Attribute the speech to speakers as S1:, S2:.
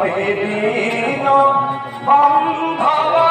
S1: হয়ে দিন বন্ধবা